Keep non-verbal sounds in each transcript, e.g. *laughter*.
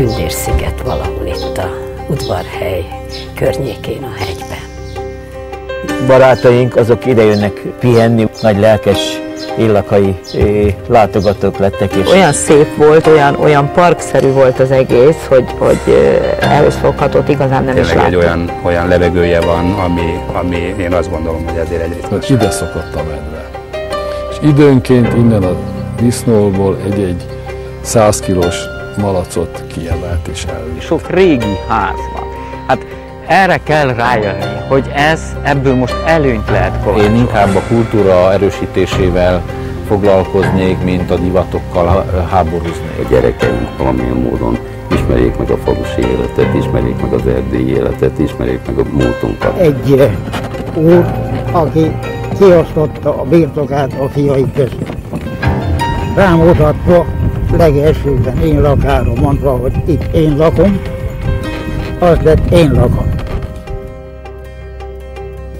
Tündérsziget valahol itt a udvarhely környékén a hegyben. Barátaink azok ide jönnek pihenni, nagy lelkes illakai látogatók lettek. És... Olyan szép volt, olyan, olyan parkszerű volt az egész, hogy, hogy ehhez foghatott igazán nem Tényleg is egy olyan, olyan levegője van, ami, ami én azt gondolom, hogy ezért egy ritmus. Ide szokott a medve. És időnként innen a disznóból egy-egy 100 kilós malacot kiemelt és elvitt. Sok régi ház van. Hát erre kell rájönni, hogy ez ebből most előnyt lehet kovácsolni. Én inkább a kultúra erősítésével foglalkoznék, mint a divatokkal háborúznék. A gyerekeink valamilyen módon ismerjék meg a falusi életet, ismerjék meg az erdélyi életet, ismerjék meg a múltunkat. Egy úr, aki kiosztotta a birtokát a fiai között. Rámutatva legelsőben én lakára mondva, hogy itt én lakom, az lett én lakom.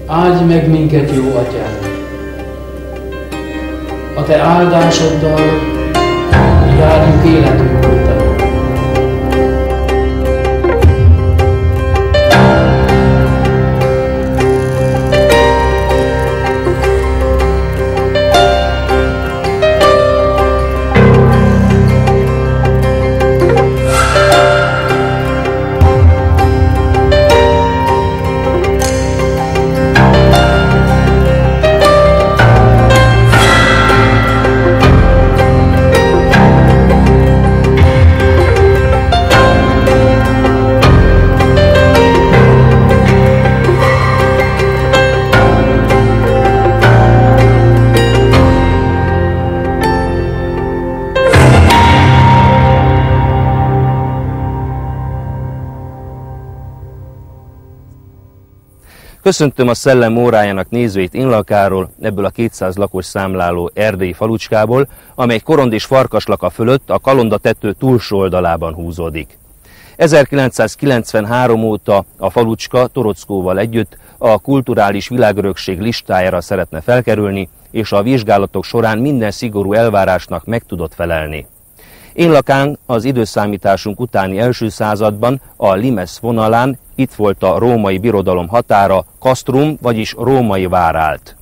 Áldj meg minket, jó atyám! A te áldásoddal járjunk életünk Köszöntöm a szellem órájának nézőit Inlakáról, ebből a 200 lakos számláló erdélyi falucskából, amely korond és farkaslaka fölött a kalonda tető túlsó oldalában húzódik. 1993 óta a falucska Torockóval együtt a kulturális világörökség listájára szeretne felkerülni, és a vizsgálatok során minden szigorú elvárásnak meg tudott felelni. Én lakán az időszámításunk utáni első században a Limes vonalán itt volt a római birodalom határa, Castrum, vagyis római vár állt.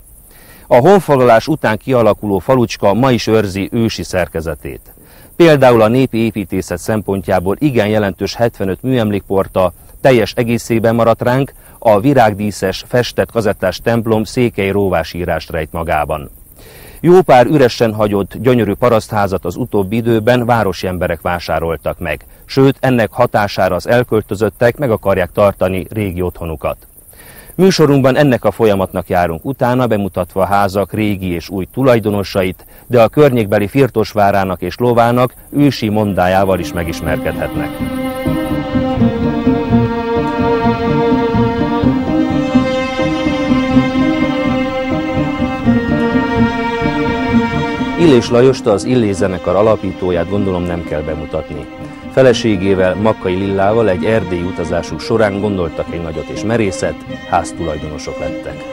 A honfoglalás után kialakuló falucska ma is őrzi ősi szerkezetét. Például a népi építészet szempontjából igen jelentős 75 műemlékporta teljes egészében maradt ránk, a virágdíszes, festett kazettás templom székely róvásírást rejt magában. Jó pár üresen hagyott, gyönyörű parasztházat az utóbbi időben városi emberek vásároltak meg, sőt ennek hatására az elköltözöttek meg akarják tartani régi otthonukat. Műsorunkban ennek a folyamatnak járunk utána, bemutatva a házak régi és új tulajdonosait, de a környékbeli Firtosvárának és Lovának ősi mondájával is megismerkedhetnek. Illés Lajost, az Illés zenekar alapítóját gondolom nem kell bemutatni. Feleségével, Makkai Lillával egy erdélyi utazásuk során gondoltak egy nagyot és merészet, háztulajdonosok lettek.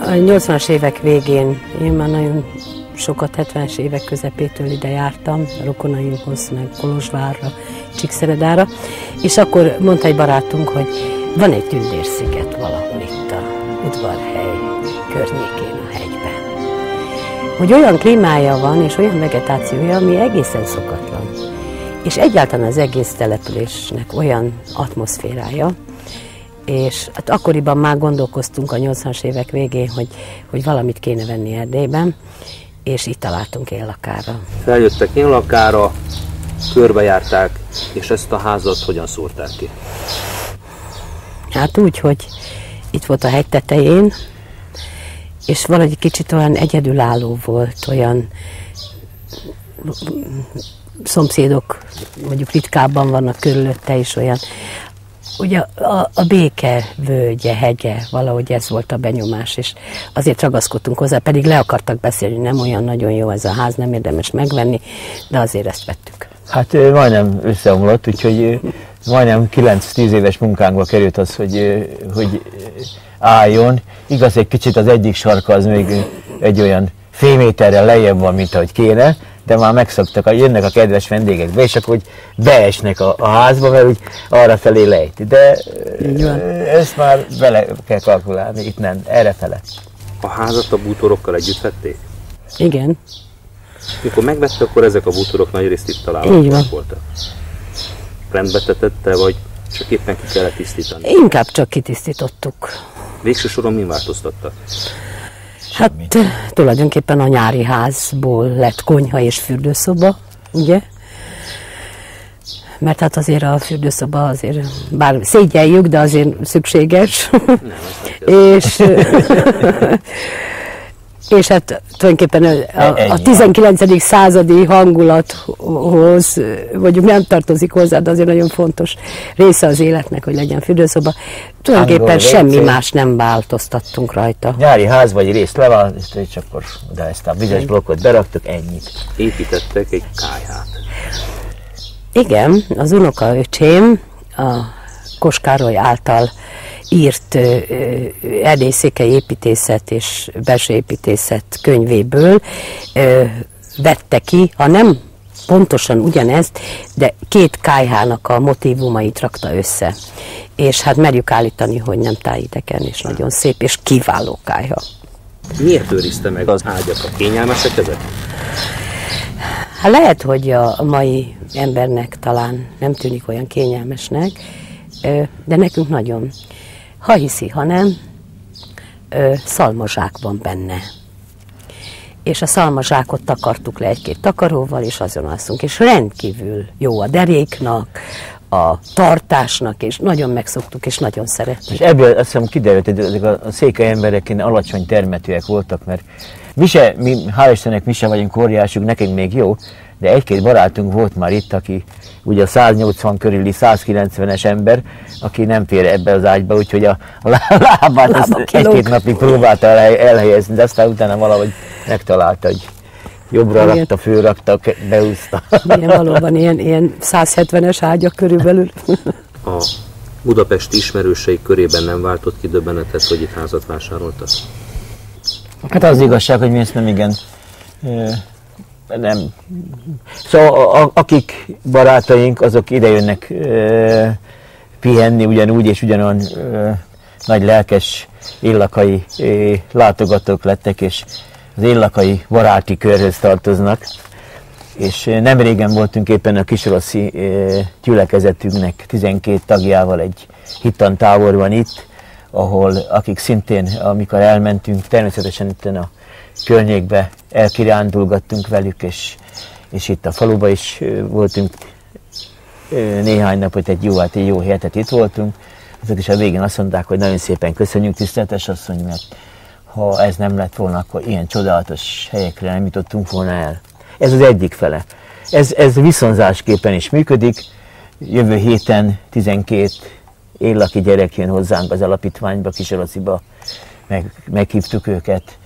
A 80-as évek végén én már nagyon sokat 70-es évek közepétől ide jártam, a rokonaimhoz, meg Kolozsvárra, Csíkszeredára, és akkor mondta egy barátunk, hogy van egy tündérsziget valahol itt a udvarhely környékén hogy olyan klímája van, és olyan vegetációja, ami egészen szokatlan. És egyáltalán az egész településnek olyan atmoszférája, és hát akkoriban már gondolkoztunk a 80-as évek végén, hogy, hogy valamit kéne venni Erdélyben, és itt találtunk éllakára. Feljöttek éllakára, körbejárták, és ezt a házat hogyan szórták ki? Hát úgy, hogy itt volt a hegy tetején, és valahogy kicsit olyan egyedülálló volt, olyan szomszédok mondjuk ritkábban vannak körülötte is olyan, ugye a, a béke völgye, hegye, valahogy ez volt a benyomás, és azért ragaszkodtunk hozzá, pedig le akartak beszélni, hogy nem olyan nagyon jó ez a ház, nem érdemes megvenni, de azért ezt vettük. Hát majdnem összeomlott, úgyhogy majdnem 9-10 éves munkánkba került az, hogy, hogy álljon. Igaz, egy kicsit az egyik sarka az még egy olyan fél méterrel lejjebb van, mint ahogy kéne, de már megszoktak, jönnek a kedves vendégek be, és akkor úgy beesnek a, a házba, mert úgy arra felé lejti. De ezt már bele kell kalkulálni, itt nem, erre fele. A házat a bútorokkal együtt vették? Igen. Mikor megvette, akkor ezek a bútorok nagy részt itt találhatóak voltak. Rendbe tetette, vagy csak éppen ki kellett tisztítani? Inkább csak kitisztítottuk. Végső soron mi változtattak? Hát tulajdonképpen a nyári házból lett konyha és fürdőszoba, ugye? Mert hát azért a fürdőszoba azért, bár szégyeljük, de azért szükséges. *laughs* és, *laughs* és hát tulajdonképpen a, a 19. századi hangulathoz, mondjuk nem tartozik hozzá, de azért nagyon fontos része az életnek, hogy legyen fürdőszoba. Tulajdonképpen Angol semmi más nem változtattunk rajta. Nyári ház vagy részt leválasztani, és akkor oda ezt a vizes blokkot beraktuk, ennyit. Építettek egy kájhát. Igen, az unokaöcsém a Koskároly által írt erdészékei építészet és belső építészet könyvéből vette ki, ha nem pontosan ugyanezt, de két kájhának a motivumait rakta össze. És hát merjük állítani, hogy nem tájidegen, és nagyon szép, és kiváló kájha. Miért őrizte meg az ágyak a kényelmesek ezek? Hát lehet, hogy a mai embernek talán nem tűnik olyan kényelmesnek, de nekünk nagyon. Ha hiszi, ha nem, ö, szalmazsák van benne. És a szalmazsákot takartuk le egy-két takaróval, és azon alszunk. És rendkívül jó a deréknak, a tartásnak, és nagyon megszoktuk, és nagyon szeretjük. És ebből azt hiszem kiderült, hogy ezek a székely emberek alacsony termetűek voltak, mert mi se, mi, hál' Istennek mi se vagyunk óriásuk, nekünk még jó, de egy-két barátunk volt már itt, aki ugye a 180 körüli 190-es ember, aki nem fér ebbe az ágyba, úgyhogy a, a lá- *laughs* lábát Lába egy-két napig próbálta el, elhelyezni, de aztán utána valahogy megtalálta, hogy jobbra Igen. rakta, fölrakta, beúszta. *laughs* Igen, valóban ilyen, ilyen 170-es ágyak körülbelül. A budapesti ismerősei körében nem váltott ki döbbenetet, hogy itt házat vásároltak? Hát az igazság, hogy mi ezt nem igen nem. Szóval a, akik barátaink, azok idejönnek ö, pihenni ugyanúgy, és ugyanolyan ö, nagy lelkes éllakai ö, látogatók lettek, és az éllakai baráti körhöz tartoznak. És nem régen voltunk éppen a kisrossi ö, gyülekezetünknek 12 tagjával egy hittan táborban itt, ahol akik szintén, amikor elmentünk, természetesen itt a környékbe elkirándulgattunk velük, és, és itt a faluba is voltunk néhány napot, egy jó, hát egy jó hetet itt voltunk. Azok is a végén azt mondták, hogy nagyon szépen köszönjük, tiszteletes asszony, mert ha ez nem lett volna, akkor ilyen csodálatos helyekre nem jutottunk volna el. Ez az egyik fele. Ez, ez viszonzásképpen is működik. Jövő héten 12 éllaki gyerek jön hozzánk az alapítványba, Kisarociba, meg, meghívtuk őket,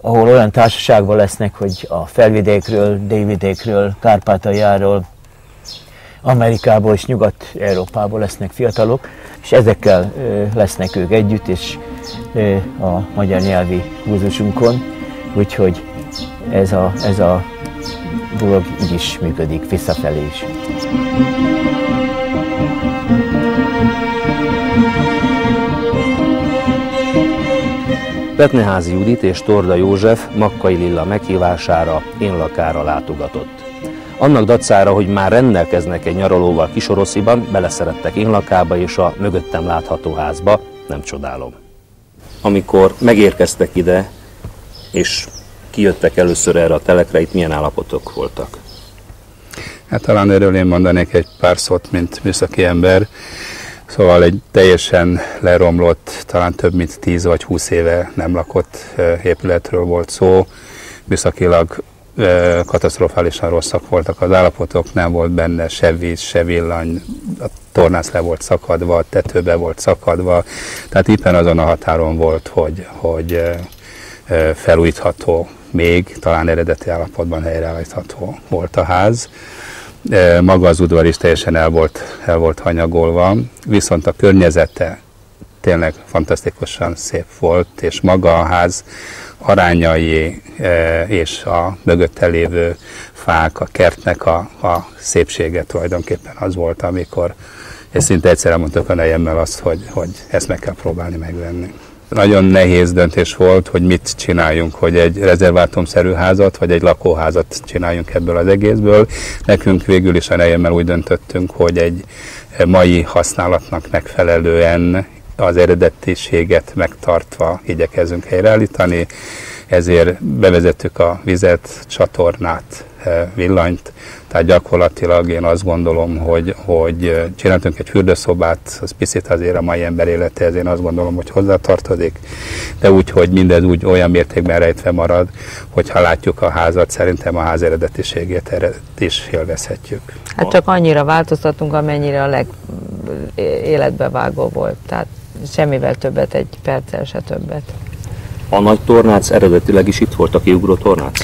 ahol olyan társaságban lesznek, hogy a felvidékről, délvidékről, Kárpátaljáról, Amerikából és Nyugat-Európából lesznek fiatalok, és ezekkel lesznek ők együtt, és a magyar nyelvi kurzusunkon, úgyhogy ez a, ez a dolog így is működik, visszafelé is. Petneházi Judit és Torda József Makkai Lilla meghívására én lakára látogatott. Annak dacára, hogy már rendelkeznek egy nyaralóval Kisorosziban, beleszerettek én lakába és a mögöttem látható házba, nem csodálom. Amikor megérkeztek ide, és kijöttek először erre a telekre, itt milyen állapotok voltak? Hát talán erről én mondanék egy pár szót, mint műszaki ember. Szóval egy teljesen leromlott, talán több mint 10 vagy 20 éve nem lakott épületről volt szó. Műszakilag katasztrofálisan rosszak voltak az állapotok, nem volt benne se víz, se villany, a tornász le volt szakadva, a tetőbe volt szakadva, tehát éppen azon a határon volt, hogy, hogy felújítható még, talán eredeti állapotban helyreállítható volt a ház. Maga az udvar is teljesen el volt, el volt hanyagolva, viszont a környezete tényleg fantasztikusan szép volt, és maga a ház arányai és a mögötte lévő fák, a kertnek a, a szépsége tulajdonképpen az volt, amikor és szinte egyszerre mondtuk a nejemmel azt, hogy, hogy ezt meg kell próbálni megvenni. Nagyon nehéz döntés volt, hogy mit csináljunk, hogy egy rezervátumszerű házat, vagy egy lakóházat csináljunk ebből az egészből. Nekünk végül is a nejemmel úgy döntöttünk, hogy egy mai használatnak megfelelően az eredetiséget megtartva igyekezünk helyreállítani, ezért bevezettük a vizet, csatornát, villanyt, tehát gyakorlatilag én azt gondolom, hogy, hogy csináltunk egy fürdőszobát, az picit azért a mai ember életéhez én azt gondolom, hogy hozzátartozik, de úgy, hogy mindez úgy olyan mértékben rejtve marad, hogyha látjuk a házat, szerintem a ház eredetiségét is élvezhetjük. Hát csak annyira változtatunk, amennyire a leg életbe vágó volt, tehát semmivel többet, egy perccel se többet. A nagy tornác eredetileg is itt volt, a kiugró tornác?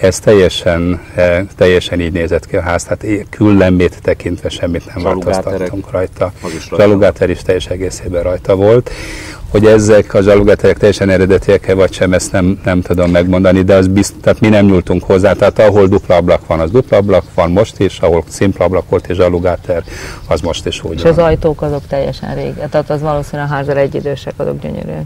Ez teljesen, eh, teljesen így nézett ki a ház, tehát küllembét tekintve semmit nem változtattunk rajta. Zsalugáter is teljes egészében rajta volt. Hogy ezek a zsalugáterek teljesen eredetiek-e vagy sem, ezt nem, nem tudom megmondani, de az bizt, tehát mi nem nyúltunk hozzá, tehát ahol dupla ablak van, az dupla ablak van most is, ahol szimpla ablak volt és zsalugáter, az most is úgy És van. az ajtók azok teljesen régen, tehát az valószínűleg a házzal egyidősek, azok gyönyörűek.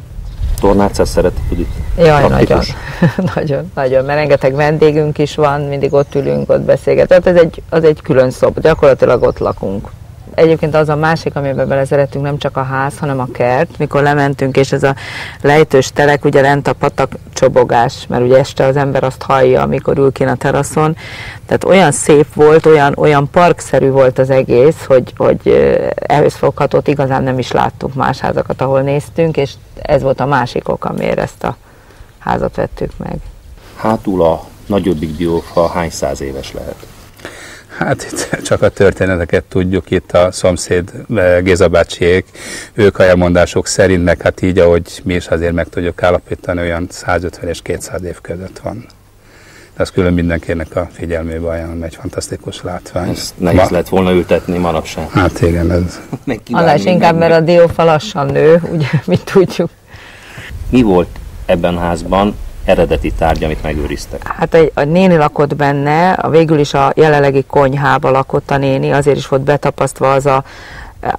Tornácát szeretik, tudjuk? Jaj, nagyon, *laughs* nagyon, nagyon, mert rengeteg vendégünk is van, mindig ott ülünk, ott beszélgetünk. Tehát ez egy, az egy külön szob, gyakorlatilag ott lakunk. Egyébként az a másik, amiben bele szeretünk, nem csak a ház, hanem a kert. Mikor lementünk, és ez a lejtős telek, ugye lent a patak csobogás, mert ugye este az ember azt hallja, amikor ül kín a teraszon. Tehát olyan szép volt, olyan, olyan parkszerű volt az egész, hogy, hogy ehhez foghatót igazán nem is láttunk más házakat, ahol néztünk, és ez volt a másik ok, amiért ezt a házat vettük meg. Hátul a nagyobbik diófa hány száz éves lehet? Hát itt *laughs* csak a történeteket tudjuk, itt a szomszéd eh, Géza bácsiék, ők a elmondások szerint, meg hát így, ahogy mi is azért meg tudjuk állapítani, olyan 150 és 200 év között van. De az külön mindenkinek a figyelmébe ajánlom, egy fantasztikus látvány. Ezt nehéz Ma... lett volna ültetni manapság. Hát igen, ez... *laughs* Annál inkább, mert a diófa lassan nő, *laughs* ugye, mit tudjuk. Mi volt ebben a házban eredeti tárgy, amit megőriztek? Hát egy, a néni lakott benne, a végül is a jelenlegi konyhába lakott a néni, azért is volt betapasztva az a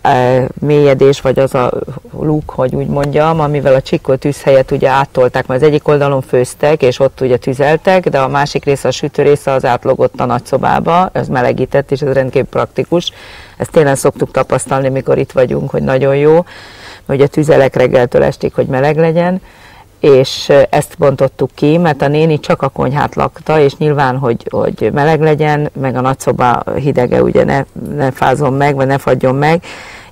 e, mélyedés, vagy az a luk, hogy úgy mondjam, amivel a csikkó tűzhelyet ugye áttolták, mert az egyik oldalon főztek, és ott ugye tüzeltek, de a másik része, a sütő része az átlogott a nagyszobába, ez melegített, és ez rendkívül praktikus. Ezt tényleg szoktuk tapasztalni, mikor itt vagyunk, hogy nagyon jó, hogy a tüzelek reggeltől estig, hogy meleg legyen és ezt bontottuk ki, mert a néni csak a konyhát lakta, és nyilván, hogy, hogy meleg legyen, meg a nagyszoba hidege ugye ne, ne fázom meg, vagy ne fagyjon meg,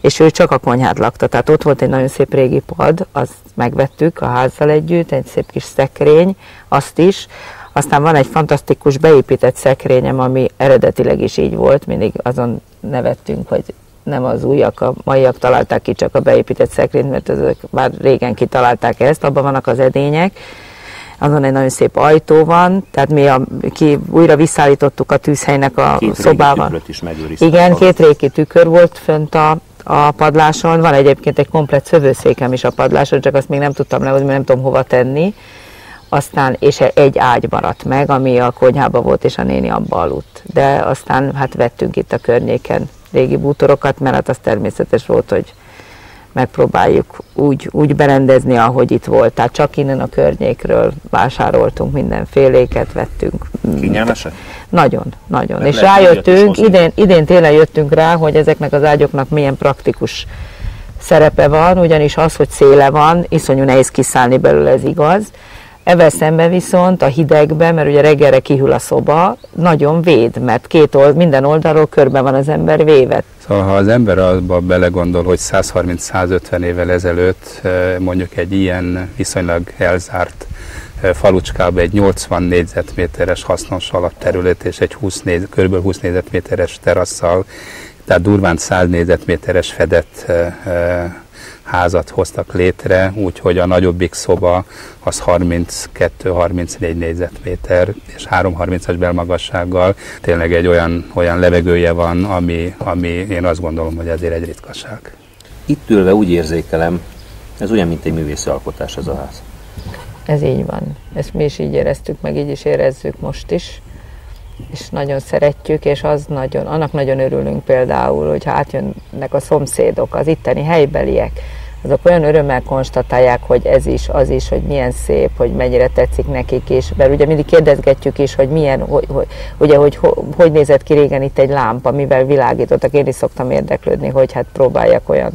és ő csak a konyhát lakta. Tehát ott volt egy nagyon szép régi pad, azt megvettük a házzal együtt, egy szép kis szekrény, azt is. Aztán van egy fantasztikus beépített szekrényem, ami eredetileg is így volt, mindig azon nevettünk, hogy nem az újak, a maiak találták ki csak a beépített szekrényt, mert ezek már régen kitalálták ezt, abban vannak az edények, azon egy nagyon szép ajtó van, tehát mi a, ki, újra visszaállítottuk a tűzhelynek a két szobával. is Igen, két réki tükör volt fönt a, a padláson, van egyébként egy komplet szövőszékem is a padláson, csak azt még nem tudtam lehozni, mert nem tudom hova tenni. Aztán, és egy ágy maradt meg, ami a konyhába volt, és a néni abba aludt. De aztán hát vettünk itt a környéken régi bútorokat, mert hát az természetes volt, hogy megpróbáljuk úgy, úgy berendezni, ahogy itt volt. Tehát csak innen a környékről vásároltunk mindenféléket, vettünk. Kényelmesek? Nagyon, nagyon. Mert és rájöttünk, idén, idén tényleg jöttünk rá, hogy ezeknek az ágyoknak milyen praktikus szerepe van, ugyanis az, hogy széle van, iszonyú nehéz kiszállni belőle, ez igaz, Evel szemben viszont a hidegben, mert ugye reggelre kihűl a szoba, nagyon véd, mert két old, minden oldalról körbe van az ember vévet. Szóval ha az ember abba belegondol, hogy 130-150 évvel ezelőtt eh, mondjuk egy ilyen viszonylag elzárt eh, falucskába egy 80 négyzetméteres hasznos alapterület és egy 20 néz, kb. 20 négyzetméteres terasszal, tehát durván 100 négyzetméteres fedett eh, házat hoztak létre, úgyhogy a nagyobbik szoba az 32-34 négyzetméter, és 330-as belmagassággal tényleg egy olyan, olyan levegője van, ami, ami én azt gondolom, hogy ezért egy ritkaság. Itt ülve úgy érzékelem, Ez olyan, mint egy művészi alkotás ez a ház. Ez így van. Ezt mi is így éreztük, meg így is érezzük most is. És nagyon szeretjük, és az nagyon, annak nagyon örülünk például, hogy átjönnek a szomszédok, az itteni helybeliek, azok olyan örömmel konstatálják, hogy ez is, az is, hogy milyen szép, hogy mennyire tetszik nekik is. Mert ugye mindig kérdezgetjük is, hogy milyen, hogy, hogy, ugye, hogy, hogy hogy nézett ki régen itt egy lámpa, mivel világítottak. Én is szoktam érdeklődni, hogy hát próbáljak olyan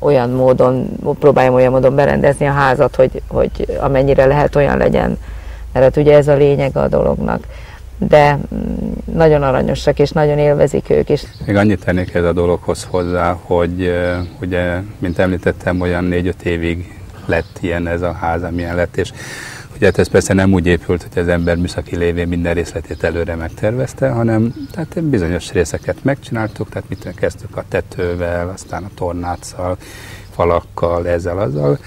olyan módon, próbáljam olyan módon berendezni a házat, hogy, hogy amennyire lehet olyan legyen, mert hát ugye ez a lényeg a dolognak. De nagyon aranyosak, és nagyon élvezik ők is. Még annyit tennék ez a dologhoz hozzá, hogy ugye, mint említettem, olyan négy-öt évig lett ilyen ez a ház, amilyen lett, és Ugye hát ez persze nem úgy épült, hogy az ember műszaki lévén minden részletét előre megtervezte, hanem tehát bizonyos részeket megcsináltuk, tehát mit kezdtük a tetővel, aztán a tornáccal, falakkal, ezzel, azzal,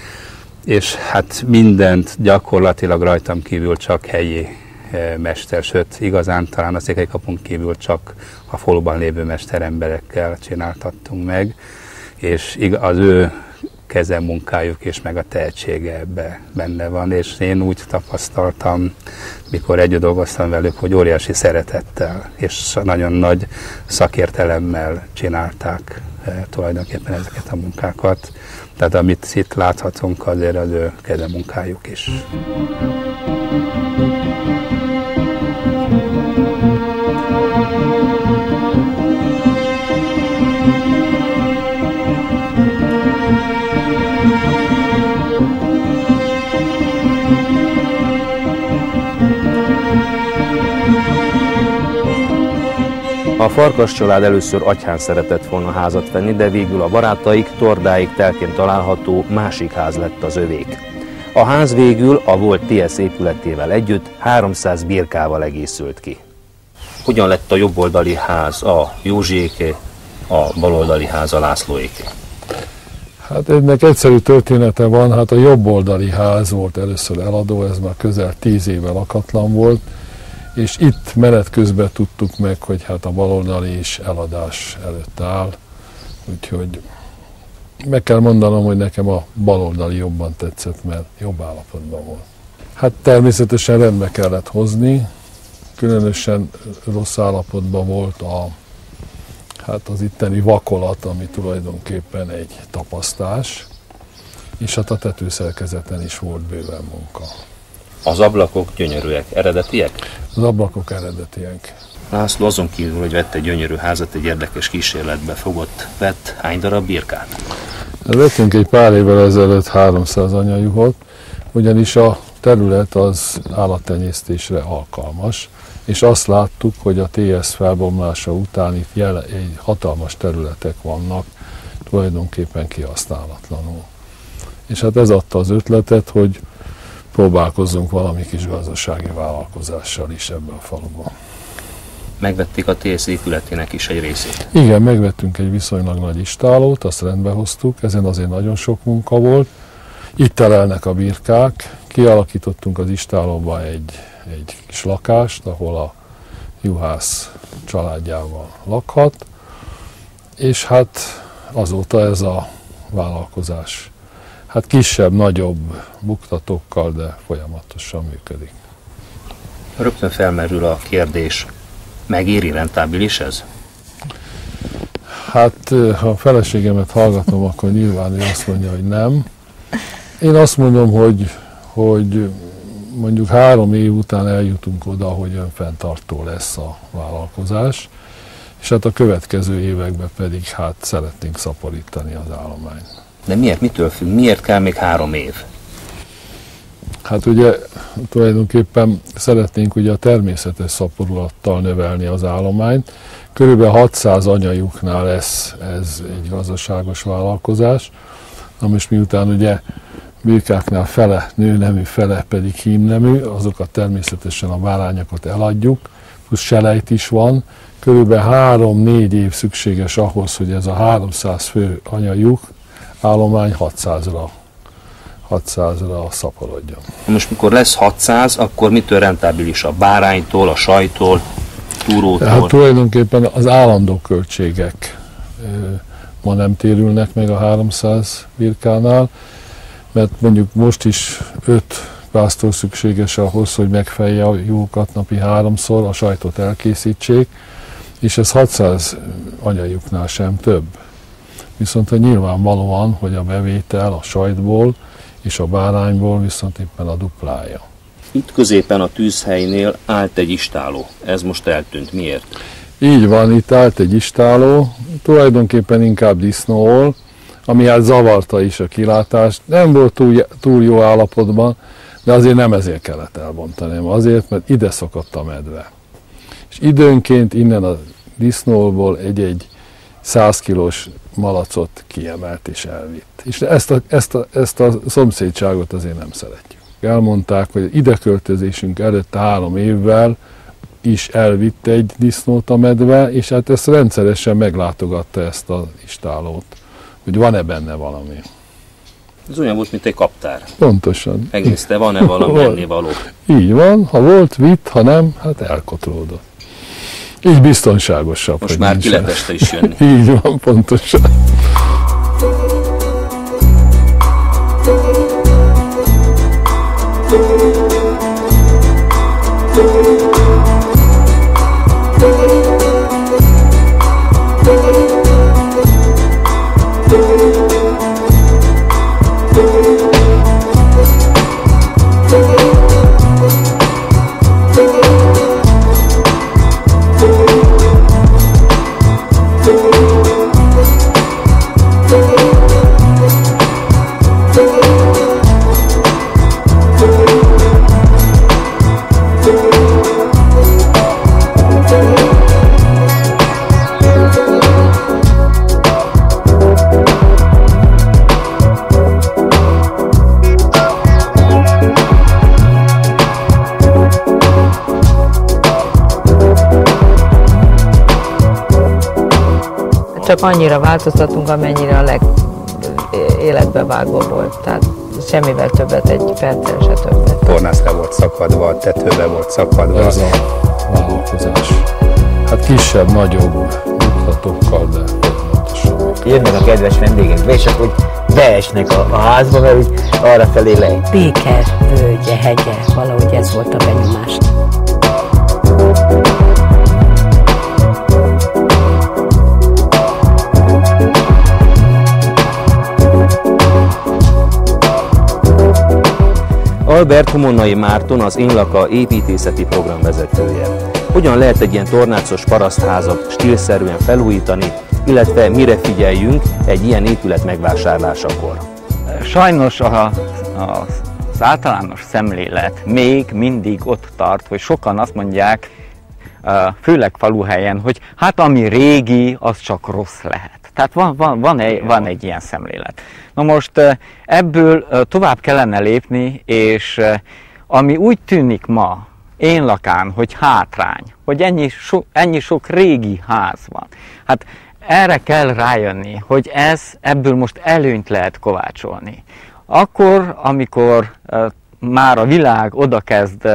és hát mindent gyakorlatilag rajtam kívül csak helyi mester, sőt igazán talán a székelykapunk kívül csak a faluban lévő mesteremberekkel csináltattunk meg, és az ő kezemunkájuk és meg a tehetsége ebbe benne van, és én úgy tapasztaltam, mikor együtt dolgoztam velük, hogy óriási szeretettel és nagyon nagy szakértelemmel csinálták e, tulajdonképpen ezeket a munkákat. Tehát amit itt láthatunk, azért az ő kezemunkájuk is. A Farkas család először atyán szeretett volna házat venni, de végül a barátaik tordáig telként található másik ház lett az övék. A ház végül a volt TS épületével együtt 300 birkával egészült ki. Hogyan lett a jobboldali ház a Józsiéké, a baloldali ház a Lászlóéké? Hát ennek egyszerű története van, hát a jobboldali ház volt először eladó, ez már közel tíz éve lakatlan volt, és itt menet közben tudtuk meg, hogy hát a baloldali is eladás előtt áll, úgyhogy meg kell mondanom, hogy nekem a baloldali jobban tetszett, mert jobb állapotban volt. Hát természetesen rendbe kellett hozni, különösen rossz állapotban volt a, hát az itteni vakolat, ami tulajdonképpen egy tapasztás, és hát a tetőszerkezeten is volt bőven munka. Az ablakok gyönyörűek, eredetiek? Az ablakok eredetiek. László azon kívül, hogy vett egy gyönyörű házat, egy érdekes kísérletbe fogott, vett hány darab birkát? Vettünk egy pár évvel ezelőtt 300 anyajuhot, ugyanis a terület az állattenyésztésre alkalmas, és azt láttuk, hogy a TS felbomlása után itt jele, egy hatalmas területek vannak, tulajdonképpen kihasználatlanul. És hát ez adta az ötletet, hogy próbálkozzunk valami kis gazdasági vállalkozással is ebben a faluban. Megvették a TSZ épületének is egy részét. Igen, megvettünk egy viszonylag nagy istálót, azt rendbe hoztuk, ezen azért nagyon sok munka volt. Itt telelnek a birkák, kialakítottunk az istálóba egy, egy kis lakást, ahol a juhász családjával lakhat, és hát azóta ez a vállalkozás hát kisebb, nagyobb buktatókkal, de folyamatosan működik. Rögtön felmerül a kérdés, megéri rentábilis ez? Hát, ha a feleségemet hallgatom, akkor nyilván ő azt mondja, hogy nem. Én azt mondom, hogy, hogy mondjuk három év után eljutunk oda, hogy önfenntartó lesz a vállalkozás, és hát a következő években pedig hát szeretnénk szaporítani az állományt. De miért, mitől függ? Miért kell még három év? Hát ugye tulajdonképpen szeretnénk ugye a természetes szaporulattal növelni az állományt. Körülbelül 600 anyajuknál lesz ez egy gazdaságos vállalkozás. Na most miután ugye birkáknál fele nőnemű, fele pedig hímnemű, azokat természetesen a bárányokat eladjuk, plusz selejt is van. Körülbelül 3-4 év szükséges ahhoz, hogy ez a 300 fő anyajuk állomány 600-ra 600-ra szaporodjon. Most mikor lesz 600, akkor mitől rentábilis? A báránytól, a sajtól, túrótól? Hát tulajdonképpen az állandó költségek ma nem térülnek meg a 300 birkánál, mert mondjuk most is öt pásztor szükséges ahhoz, hogy megfelje a jókat napi háromszor, a sajtot elkészítsék, és ez 600 anyajuknál sem több. Viszont hogy nyilvánvalóan, hogy a bevétel a sajtból és a bárányból viszont éppen a duplája. Itt középen a tűzhelynél állt egy istáló. Ez most eltűnt. Miért? Így van, itt állt egy istáló, tulajdonképpen inkább disznóol, ami hát zavarta is a kilátást. Nem volt túl, túl jó állapotban, de azért nem ezért kellett elbontani, azért, mert ide szokott a medve. És időnként innen a disznóból egy-egy 100 kilós malacot kiemelt és elvitt. És ezt a, ezt, a, ezt a szomszédságot azért nem szeretjük. Elmondták, hogy ideköltözésünk előtt három évvel is elvitt egy disznót a medve, és hát ezt rendszeresen meglátogatta ezt a istálót, hogy van-e benne valami. Ez olyan volt, mint egy kaptár. Pontosan. Megnézte, van-e valami ennivaló. Így van, ha volt, vitt, ha nem, hát elkotródott. Így biztonságosabb. Most már ki lehet este is jönni. *laughs* Így van, pontosan. Csak annyira változtatunk, amennyire a leg életbe vágva volt. Tehát semmivel többet, egy perccel se többet. Tornász le volt szakadva, a tetőbe volt szakadva. Ez a vállalkozás. Hát kisebb, nagyobb mutatókkal, de. Jönnek a kedves vendégek be, és akkor beesnek a, a házba, mert úgy arra felé le. Péker, völgye, hegye, valahogy ez volt a benyomás. Albert Homonnai Márton az Énlaka építészeti programvezetője. Hogyan lehet egy ilyen tornácos parasztházat stílszerűen felújítani, illetve mire figyeljünk egy ilyen épület megvásárlásakor? Sajnos a, a, az általános szemlélet még mindig ott tart, hogy sokan azt mondják, főleg faluhelyen, hogy hát ami régi, az csak rossz lehet. Tehát van, van, van, egy, van egy ilyen szemlélet. Na most ebből tovább kellene lépni, és ami úgy tűnik ma, én lakán, hogy hátrány, hogy ennyi, so, ennyi sok régi ház van. Hát erre kell rájönni, hogy ez ebből most előnyt lehet kovácsolni. Akkor, amikor már a világ oda kezd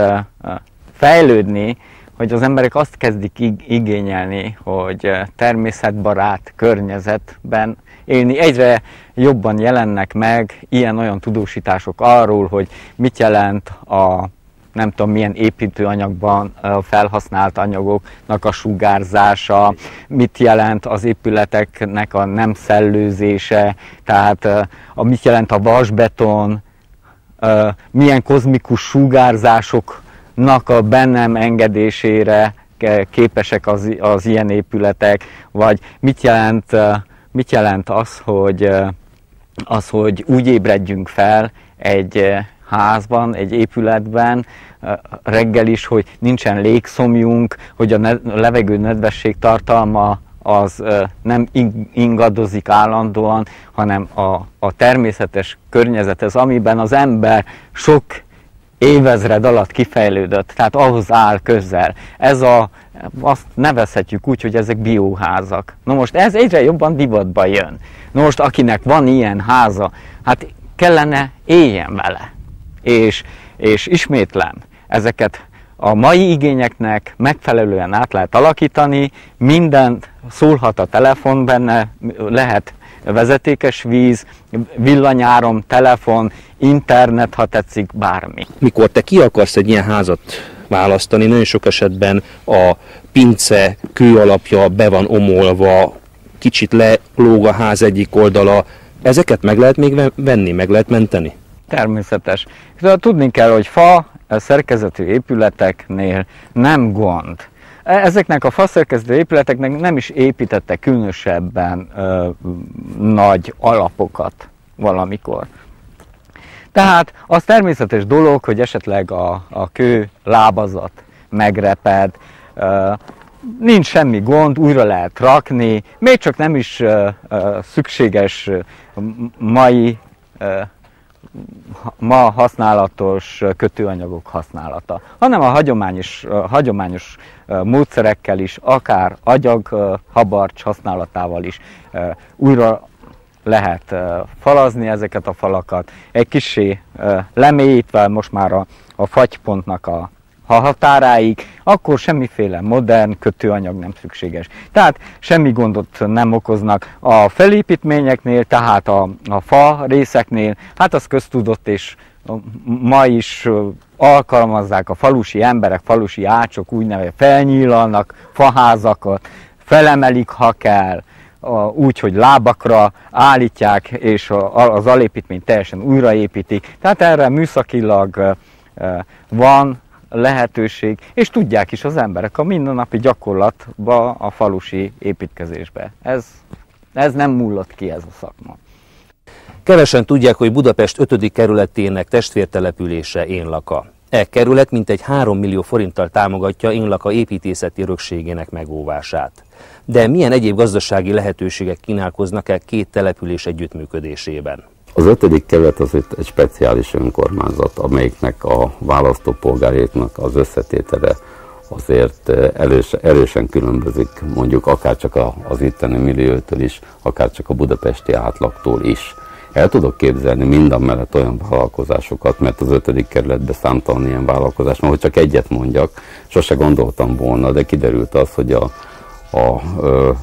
fejlődni, hogy az emberek azt kezdik igényelni, hogy természetbarát környezetben élni. Egyre jobban jelennek meg ilyen-olyan tudósítások arról, hogy mit jelent a nem tudom milyen építőanyagban felhasznált anyagoknak a sugárzása, mit jelent az épületeknek a nem szellőzése, tehát a, mit jelent a vasbeton, milyen kozmikus sugárzások nak a bennem engedésére képesek az, az ilyen épületek, vagy mit jelent, mit jelent az, hogy, az, hogy úgy ébredjünk fel egy házban, egy épületben, reggel is, hogy nincsen légszomjunk, hogy a levegő nedvesség tartalma az nem ingadozik állandóan, hanem a, a természetes környezet, ez amiben az ember sok évezred alatt kifejlődött, tehát ahhoz áll közel. Ez a, azt nevezhetjük úgy, hogy ezek bióházak. Na most ez egyre jobban divatba jön. Na most akinek van ilyen háza, hát kellene éljen vele. És, és ismétlem, ezeket a mai igényeknek megfelelően át lehet alakítani, mindent szólhat a telefon benne, lehet vezetékes víz, villanyárom, telefon, internet, ha tetszik, bármi. Mikor te ki akarsz egy ilyen házat választani, nagyon sok esetben a pince kő alapja be van omolva, kicsit lelóg a ház egyik oldala, ezeket meg lehet még venni, meg lehet menteni? Természetes. Tudni kell, hogy fa szerkezetű épületeknél nem gond. E, ezeknek a faszerkezetű épületeknek nem is építette különösebben ö, nagy alapokat valamikor. Tehát az természetes dolog, hogy esetleg a, a kő lábazat megreped, nincs semmi gond, újra lehet rakni, még csak nem is szükséges mai ma használatos kötőanyagok használata, hanem a hagyományos, hagyományos módszerekkel is, akár agyag habarcs használatával is újra lehet falazni ezeket a falakat, egy kisé lemélyítve most már a, a fagypontnak a ha határáig, akkor semmiféle modern kötőanyag nem szükséges. Tehát semmi gondot nem okoznak. A felépítményeknél, tehát a, a fa részeknél, hát az köztudott és ma is alkalmazzák a falusi emberek, falusi ácsok, úgynevezett felnyílalnak faházakat, felemelik, ha kell, úgy, hogy lábakra állítják, és az alépítményt teljesen újraépítik. Tehát erre műszakilag van lehetőség, és tudják is az emberek a mindennapi gyakorlatba, a falusi építkezésbe. Ez, ez nem múlott ki ez a szakma. Kevesen tudják, hogy Budapest 5. kerületének testvértelepülése Énlaka. E kerület mintegy 3 millió forinttal támogatja Énlaka építészeti örökségének megóvását. De milyen egyéb gazdasági lehetőségek kínálkoznak-e két település együttműködésében? Az ötödik kerület az egy speciális önkormányzat, amelyiknek a választópolgárjéknak az összetétele azért eh, erős, erősen különbözik, mondjuk akár csak az itteni milliótől is, akár csak a budapesti átlagtól is. El tudok képzelni minden mellett olyan vállalkozásokat, mert az ötödik kerületben számtalan ilyen vállalkozás, mert hogy csak egyet mondjak, sose gondoltam volna, de kiderült az, hogy a a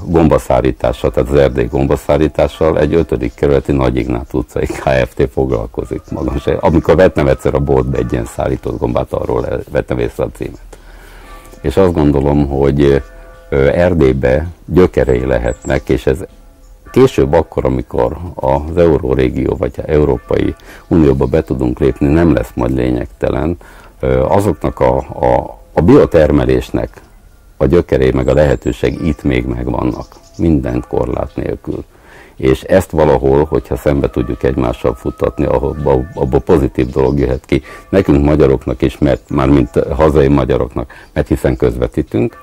gombaszárítással, tehát az erdély gombaszárítással egy ötödik kerületi Nagy Ignát utcai KFT foglalkozik magam. Amikor vettem egyszer a boltba egy ilyen szárított gombát, arról vettem észre a címet. És azt gondolom, hogy Erdélybe gyökerei lehetnek, és ez később akkor, amikor az Eurórégió vagy az Európai Unióba be tudunk lépni, nem lesz majd lényegtelen. Azoknak a, a, a biotermelésnek a gyökeré meg a lehetőség itt még megvannak, mindent korlát nélkül. És ezt valahol, hogyha szembe tudjuk egymással futatni, abban abba pozitív dolog jöhet ki. Nekünk magyaroknak is, mert már mint hazai magyaroknak, mert hiszen közvetítünk,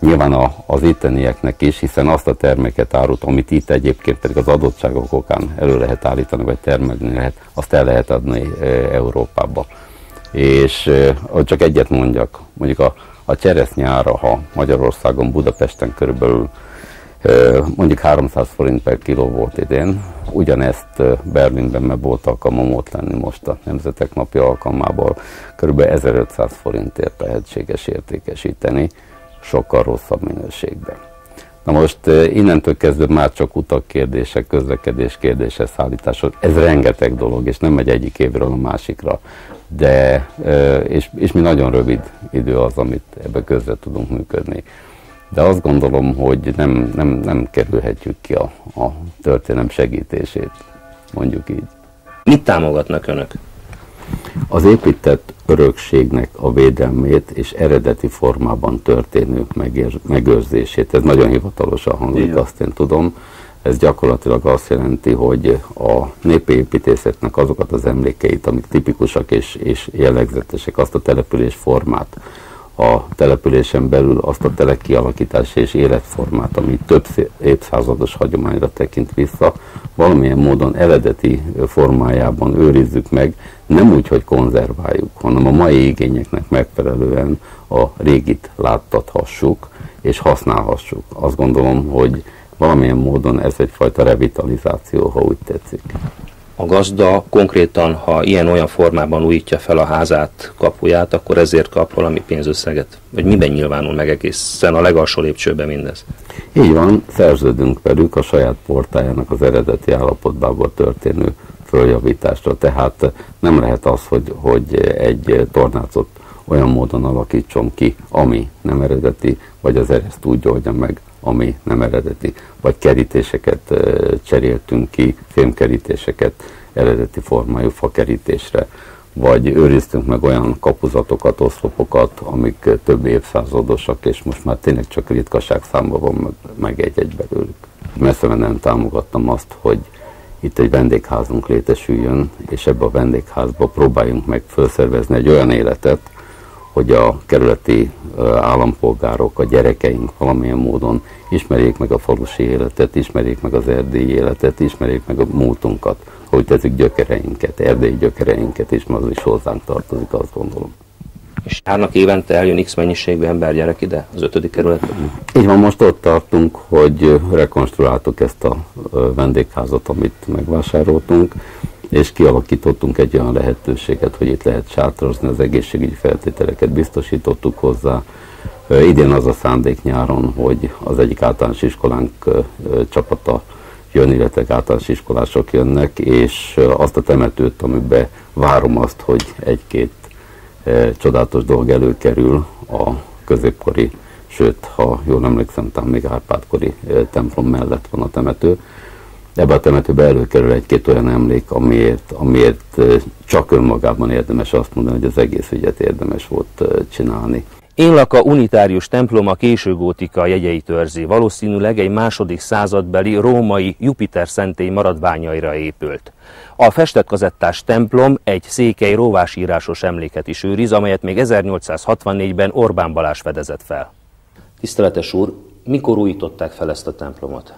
nyilván a, az ittenieknek is, hiszen azt a terméket árut, amit itt egyébként pedig az adottságok okán elő lehet állítani, vagy termelni lehet, azt el lehet adni e, Európába. És e, csak egyet mondjak, mondjuk a a cseresznyára, ha Magyarországon, Budapesten körülbelül mondjuk 300 forint per kiló volt idén. Ugyanezt Berlinben meg volt alkalmam ott lenni most a Nemzetek Napja alkalmából. Körülbelül 1500 forintért lehetséges értékesíteni, sokkal rosszabb minőségben. Na most innentől kezdve már csak utak kérdése, közlekedés kérdése, szállítások, ez rengeteg dolog, és nem megy egyik évről a másikra de, és, és mi nagyon rövid idő az, amit ebbe közre tudunk működni. De azt gondolom, hogy nem, nem, nem kerülhetjük ki a, a történelem segítését, mondjuk így. Mit támogatnak önök? Az épített örökségnek a védelmét és eredeti formában történő megőrzését. Ez nagyon hivatalosan hangzik, azt én tudom ez gyakorlatilag azt jelenti, hogy a népépítészetnek azokat az emlékeit, amik tipikusak és, és jellegzetesek, azt a település formát, a településen belül azt a telek kialakítása és életformát, ami több évszázados hagyományra tekint vissza, valamilyen módon eredeti formájában őrizzük meg, nem úgy, hogy konzerváljuk, hanem a mai igényeknek megfelelően a régit láttathassuk és használhassuk. Azt gondolom, hogy valamilyen módon ez egyfajta revitalizáció, ha úgy tetszik. A gazda konkrétan, ha ilyen-olyan formában újítja fel a házát, kapuját, akkor ezért kap valami pénzösszeget? Vagy miben nyilvánul meg egészen a legalsó lépcsőben mindez? Így van, szerződünk velük a saját portájának az eredeti állapotban történő följavításra. Tehát nem lehet az, hogy, hogy egy tornácot olyan módon alakítson ki, ami nem eredeti, vagy az ereszt úgy oldja meg, ami nem eredeti. Vagy kerítéseket cseréltünk ki, fémkerítéseket eredeti formájú fakerítésre, vagy őriztünk meg olyan kapuzatokat, oszlopokat, amik több évszázadosak, és most már tényleg csak ritkaság számban van meg egy-egy belőlük. Messze nem támogattam azt, hogy itt egy vendégházunk létesüljön, és ebbe a vendégházba próbáljunk meg felszervezni egy olyan életet, hogy a kerületi állampolgárok, a gyerekeink valamilyen módon ismerjék meg a falusi életet, ismerjék meg az erdélyi életet, ismerjék meg a múltunkat, hogy tetszik gyökereinket, erdélyi gyökereinket mert az is hozzánk tartozik, azt gondolom. És járnak évente eljön X mennyiségű ember gyerek ide, az ötödik kerületbe? Így van, most ott tartunk, hogy rekonstruáltuk ezt a vendégházat, amit megvásároltunk, és kialakítottunk egy olyan lehetőséget, hogy itt lehet sátrazni, az egészségügyi feltételeket biztosítottuk hozzá. Idén az a szándék nyáron, hogy az egyik általános iskolánk csapata jön, illetve általános iskolások jönnek, és azt a temetőt, amiben várom azt, hogy egy-két csodálatos dolog előkerül a középkori, sőt, ha jól emlékszem, talán még Árpádkori templom mellett van a temető, ebbe a temetőbe előkerül egy-két olyan emlék, amiért, amiért csak önmagában érdemes azt mondani, hogy az egész ügyet érdemes volt csinálni. Énlaka unitárius temploma későgótika jegyeit őrzi, valószínűleg egy második századbeli római Jupiter szentély maradványaira épült. A festett kazettás templom egy székely róvásírásos emléket is őriz, amelyet még 1864-ben Orbán Balázs fedezett fel. Tiszteletes úr, mikor újították fel ezt a templomot?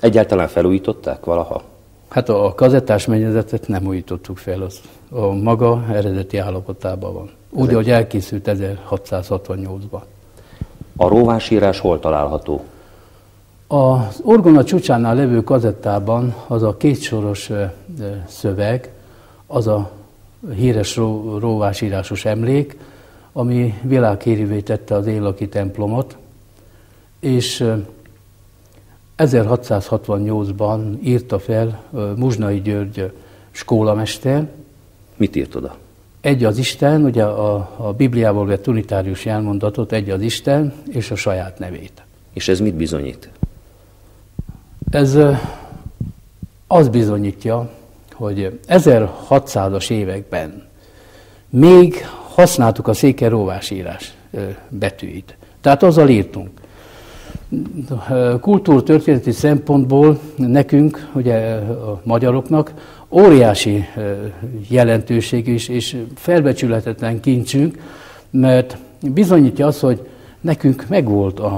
Egyáltalán felújították valaha? Hát a kazettás mennyezetet nem újítottuk fel, az a maga eredeti állapotában van. Úgy, ahogy elkészült 1668-ban. A róvásírás hol található? Az orgona csúcsánál levő kazettában az a kétsoros szöveg, az a híres ró, róvásírásos emlék, ami világhírűvé tette az élaki templomot, és 1668-ban írta fel Muzsnai György skólamester. Mit írt oda? Egy az Isten, ugye a, a Bibliából vett unitárius jelmondatot, egy az Isten és a saját nevét. És ez mit bizonyít? Ez az bizonyítja, hogy 1600-as években még használtuk a széke róvásírás betűit. Tehát azzal írtunk kultúrtörténeti szempontból nekünk, ugye a magyaroknak, óriási jelentőség is, és felbecsülhetetlen kincsünk, mert bizonyítja az, hogy nekünk megvolt a,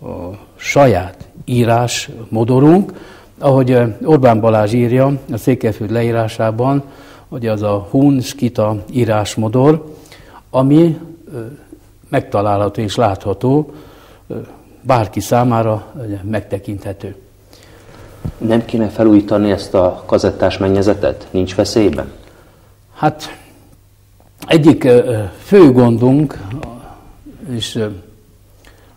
a saját írás modorunk, ahogy Orbán Balázs írja a Székelyföld leírásában, hogy az a Hun Skita írásmodor, ami megtalálható és látható bárki számára megtekinthető. Nem kéne felújítani ezt a kazettás mennyezetet? Nincs veszélyben? Hát egyik fő gondunk, és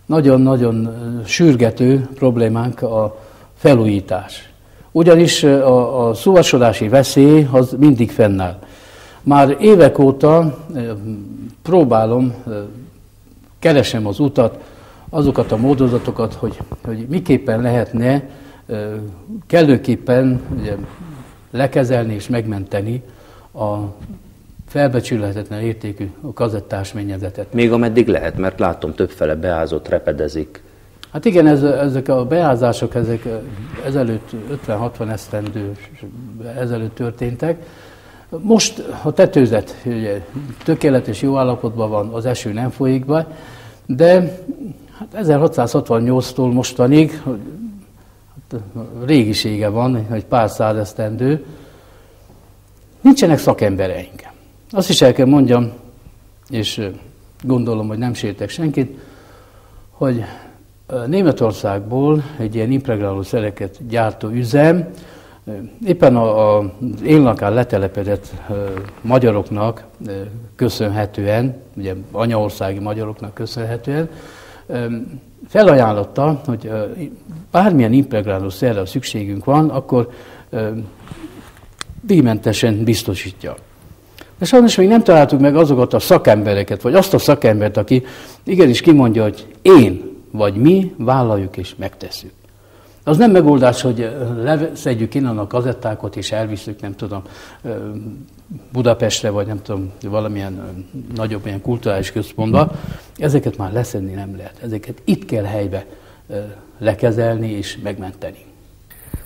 nagyon-nagyon sürgető problémánk a felújítás. Ugyanis a, a szóvasodási veszély az mindig fennáll. Már évek óta próbálom, keresem az utat, azokat a módozatokat, hogy, hogy miképpen lehetne kellőképpen ugye, lekezelni és megmenteni a felbecsülhetetlen értékű a kazettás mennyezetet. Még ameddig lehet, mert látom többfele beázott, repedezik. Hát igen, ez, ezek a beázások ezek ezelőtt 50-60 esztendő ezelőtt történtek. Most a tetőzet ugye, tökéletes jó állapotban van, az eső nem folyik be, de Hát 1668-tól mostanig régisége van, egy pár száz esztendő, nincsenek szakembereink. Azt is el kell mondjam, és gondolom, hogy nem sértek senkit, hogy Németországból egy ilyen impregnáló szereket gyártó üzem, éppen a, a élnakán letelepedett magyaroknak köszönhetően, ugye anyaországi magyaroknak köszönhetően, felajánlotta, hogy bármilyen impregnáló szerre szükségünk van, akkor díjmentesen biztosítja. De sajnos még nem találtuk meg azokat a szakembereket, vagy azt a szakembert, aki igenis kimondja, hogy én vagy mi vállaljuk és megtesszük. Az nem megoldás, hogy leszedjük innen a kazettákat és elviszük, nem tudom, Budapestre, vagy nem tudom, valamilyen nagyobb ilyen kulturális központba. Ezeket már leszedni nem lehet. Ezeket itt kell helybe lekezelni és megmenteni.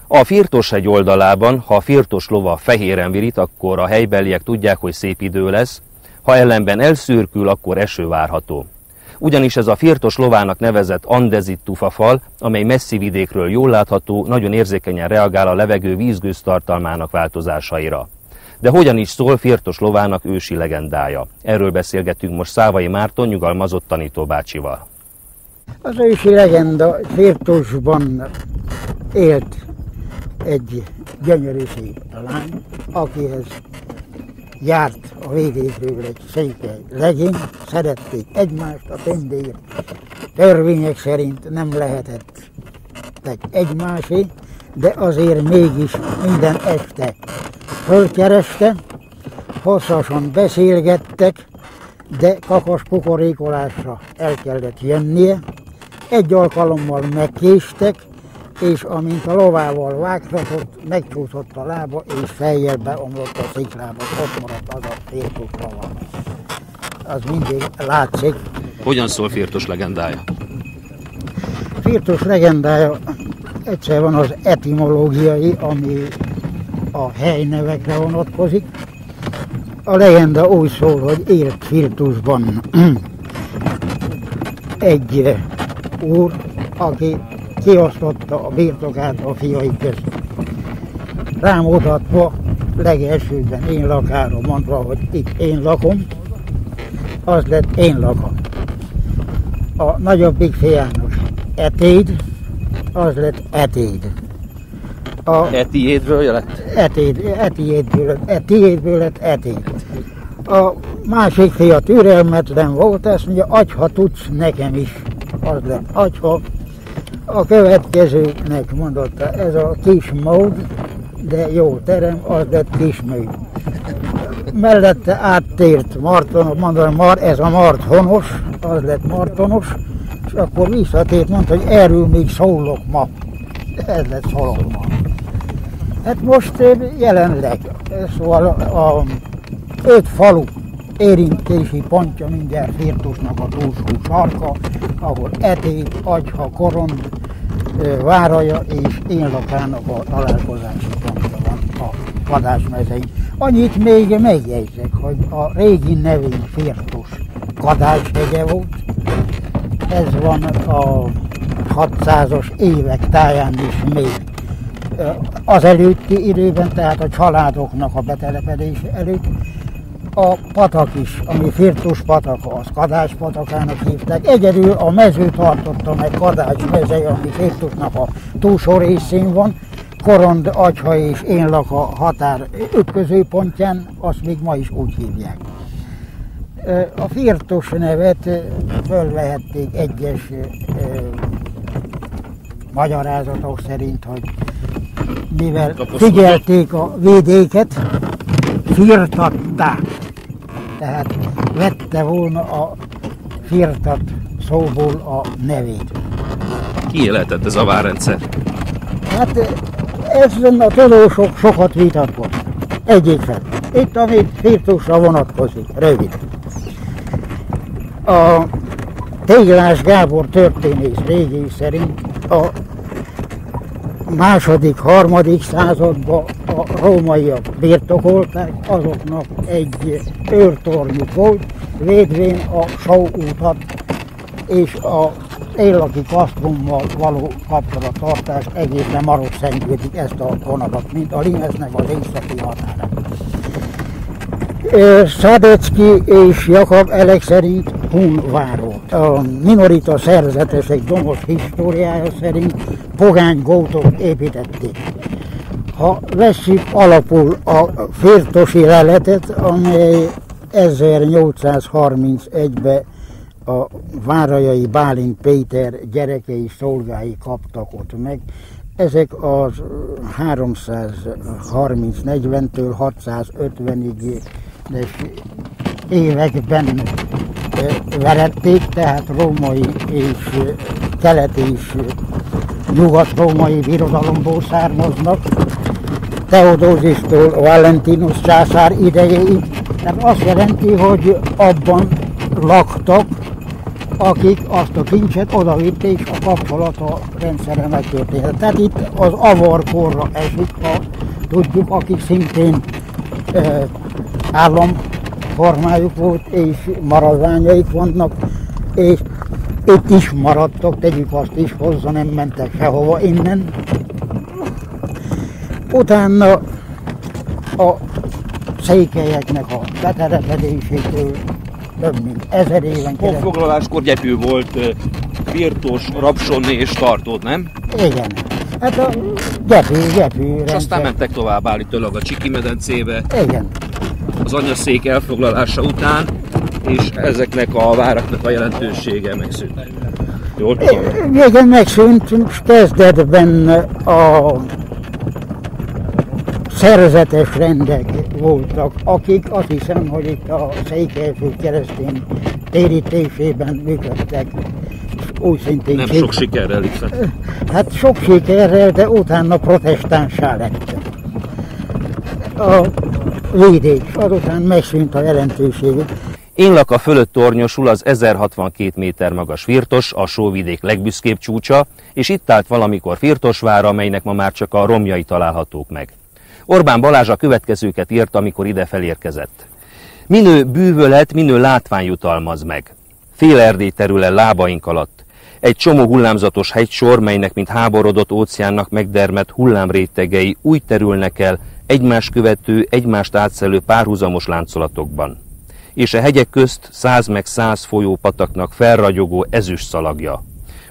A Firtos egy oldalában, ha a Firtos lova fehéren virít, akkor a helybeliek tudják, hogy szép idő lesz, ha ellenben elszürkül, akkor eső várható. Ugyanis ez a Firtos lovának nevezett andezit tufafal, amely messzi vidékről jól látható, nagyon érzékenyen reagál a levegő vízgőztartalmának változásaira. De hogyan is szól Firtos lovának ősi legendája? Erről beszélgetünk most Szávai Márton nyugalmazott tanítóbácsival. Az ősi legenda Firtosban élt egy gyönyörű lány, akihez járt a védékről egy székely legény, szerették egymást a tendér. Törvények szerint nem lehetett egymásé, de azért mégis minden este fölkereste, hosszasan beszélgettek, de kakas kukorékolásra el kellett jönnie. Egy alkalommal megkéstek, és amint a lovával vágtatott, megcsúszott a lába, és fejjel beomlott a sziklába, ott maradt az a fértus lova. Az mindig látszik. Hogyan szól Firtos legendája? Firtos legendája egyszer van az etimológiai, ami a helynevekre vonatkozik. A legenda úgy szól, hogy élt Firtusban *clears throat* egy úr, aki kiosztotta a birtokát a fiai között. Rámutatva legelsőben én lakára mondva, hogy itt én lakom, az lett én lakom. A nagyobbik fiának etéd, az lett etéd. A etiédből lett? Etéd, etiédből, etiédből lett etéd. A másik fia türelmetlen volt, azt mondja, agyha tudsz nekem is. Az lett agyha, a következőnek mondotta, ez a kis mód, de jó terem, az lett kismű. Mellette áttért Marton, mondom, Mar, ez a Mart honos, az lett Martonos, és akkor visszatért, mondta, hogy erről még szólok ma. Ez lett Szolomon. Hát most jelenleg, szóval a öt falu érintési pontja mindjárt Firtusnak a túlsó sarka, ahol Eté, Agyha, Korond, Váraja és Énlakának a találkozási pontja van a vadásmezei. Annyit még megjegyzek, hogy a régi nevén Firtus Kadáshegye volt, ez van a 600-as évek táján is még az előtti időben, tehát a családoknak a betelepedése előtt, a patak is, ami Firtus pataka, az Kadás patakának hívták. Egyedül a mező tartotta meg Kadás mezei, ami Firtusnak a túlsó részén van, Korond, Agyha és Énlaka határ ütközőpontján, azt még ma is úgy hívják. A Firtus nevet fölvehették egyes magyarázatok szerint, hogy mivel figyelték a védéket, firtatták. Tehát vette volna a firtat szóból a nevét. Ki lehetett ez a várrendszer? Hát ezen a tudósok sokat vitatkoznak. Egyik fel. Itt, ami firtusra vonatkozik, rövid. A Téglás Gábor történész régi szerint a második, harmadik században a rómaiak birtokolták, azoknak egy őrtornyuk volt, védvén a sóútat és a éllaki kasztrummal való kapcsolattartást egészen Marok-Szentgyőrig ezt a vonalat, mint a Limeznek az északi határa. Szadecki és Jakab szerint Hunváró. A minorita szerzetesek domos históriája szerint pogány gótok építették. Ha vesszük alapul a firtosi leletet, amely 1831-ben a Várajai Bálint Péter gyerekei szolgái kaptak ott meg, Ezek az 330-40-től 650-ig években verették, tehát római és keleti és nyugat-római birodalomból származnak. Teodózistól Valentinus császár idejéig. Tehát azt jelenti, hogy abban laktak, akik azt a kincset odavitték, és a kapcsolat a rendszerre megtörtént. Tehát itt az avarkorra esik, ha tudjuk, akik szintén e, államformájuk volt, és maradványaik vannak, és itt is maradtak, tegyük azt is hozzá, nem mentek sehova innen. Utána a székelyeknek a betelepedésétől több mint ezer éven keresztül. Honfoglaláskor gyepű volt, birtos, rabsonni és tartód, nem? Igen. Hát a gyepű, gyepű És aztán mentek tovább állítólag a Csiki medencébe. Igen. Az anyaszék elfoglalása után, és ezeknek a váraknak a jelentősége megszűnt. Jól tudom? Végén megszűnt, és kezdetben a szerzetes rendek voltak, akik azt hiszem, hogy itt a Székelyföld keresztény térítésében működtek. Úgy szintén Nem sok sikerrel itt. Hát sok sikerrel, de utána protestánsá lett. A védés, azután megszűnt a jelentőségük. Énlaka fölött tornyosul az 1062 méter magas Firtos, a sóvidék legbüszkébb csúcsa, és itt állt valamikor Firtosvára, amelynek ma már csak a romjai találhatók meg. Orbán Balázs a következőket írt, amikor ide felérkezett. Minő bűvölet, minő látvány jutalmaz meg. Fél erdély terül el lábaink alatt. Egy csomó hullámzatos hegysor, melynek mint háborodott óceánnak megdermet hullámrétegei úgy terülnek el egymás követő, egymást átszelő párhuzamos láncolatokban. És a hegyek közt száz meg száz folyópataknak felragyogó ezüst szalagja.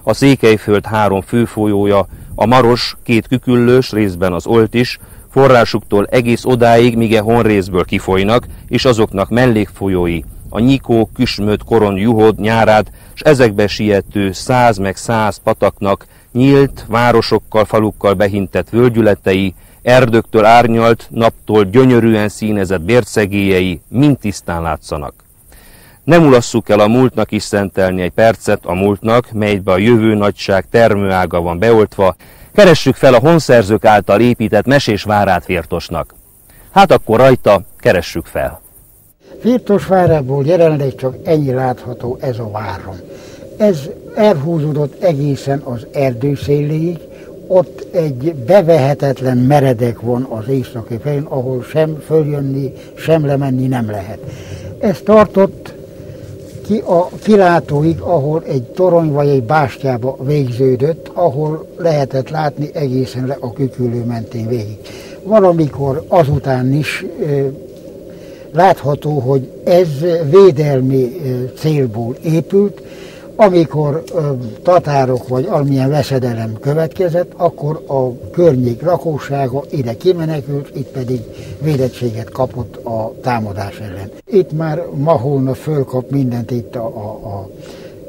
A Székelyföld három főfolyója, a Maros két küküllős, részben az Olt is, forrásuktól egész odáig, míg e honrészből kifolynak, és azoknak mellékfolyói, a Nyikó, Küsmöd, Koron, Juhod, Nyárád, és ezekbe siető száz meg száz pataknak nyílt, városokkal, falukkal behintett völgyületei, erdőktől árnyalt, naptól gyönyörűen színezett bércegélyei mind tisztán látszanak. Nem ulasszuk el a múltnak is szentelni egy percet a múltnak, melybe a jövő nagyság termőága van beoltva, Keressük fel a honszerzők által épített mesés várát Firtosnak. Hát akkor rajta keressük fel. Firtos várából jelenleg csak ennyi látható ez a várom. Ez elhúzódott egészen az erdő széléig, ott egy bevehetetlen meredek van az északi felén, ahol sem följönni, sem lemenni nem lehet. Ez tartott ki a kilátóig, ahol egy torony vagy egy bástyába végződött, ahol lehetett látni egészen le a kükülő mentén végig. Valamikor azután is látható, hogy ez védelmi célból épült, amikor tatárok vagy amilyen veszedelem következett, akkor a környék lakósága ide kimenekült, itt pedig védettséget kapott a támadás ellen. Itt már ma fölkap mindent itt a, a, a